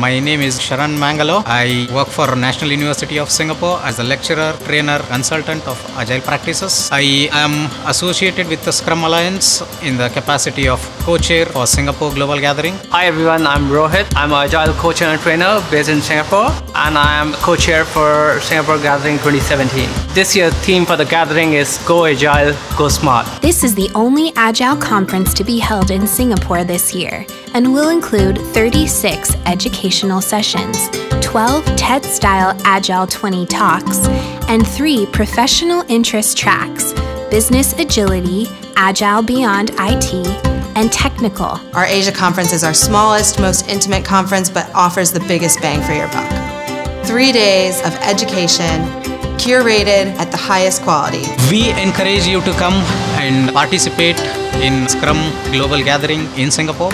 My name is Sharan Mangalo. I work for National University of Singapore as a lecturer, trainer, consultant of agile practices. I am associated with the Scrum Alliance in the capacity of co-chair for Singapore Global Gathering. Hi everyone, I'm Rohit. I'm an agile coach and trainer based in Singapore, and I am co-chair for Singapore Gathering 2017. This year's theme for the gathering is Go Agile, Go Smart. This is the only Agile conference to be held in Singapore this year and will include 36 educational sessions, 12 TED style Agile 20 talks, and three professional interest tracks business agility, Agile beyond IT, and technical. Our Asia conference is our smallest, most intimate conference, but offers the biggest bang for your buck. Three days of education, curated at the highest quality. We encourage you to come and participate in Scrum Global Gathering in Singapore.